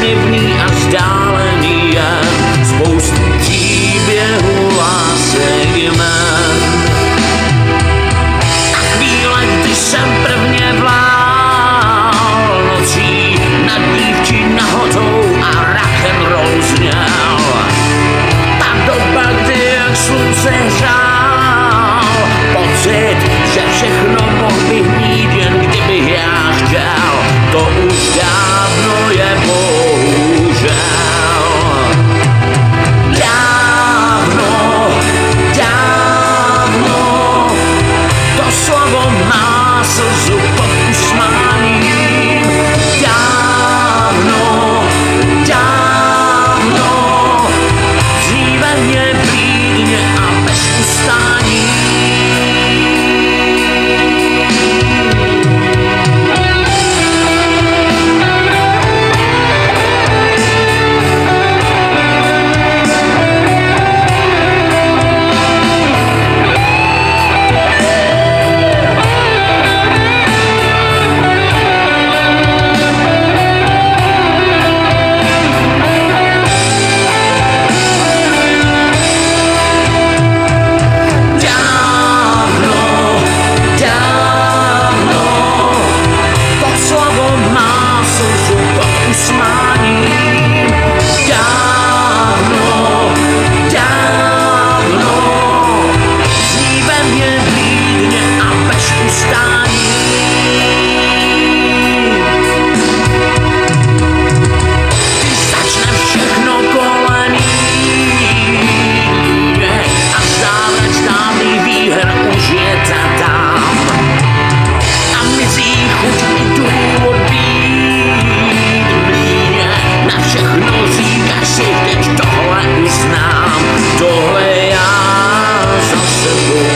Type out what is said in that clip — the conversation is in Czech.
úsměvný a vzdálený je spoustu příběhů lásek jmen. A chvíle, kdy jsem prvně vlál nocí nad dívčí nahotou a rock'n'roll rozněl. Ta doba, kdy jak slunce hřál, pocit, že všechno mohl bych mít, jen kdyby já chtěl, to už dál. impossible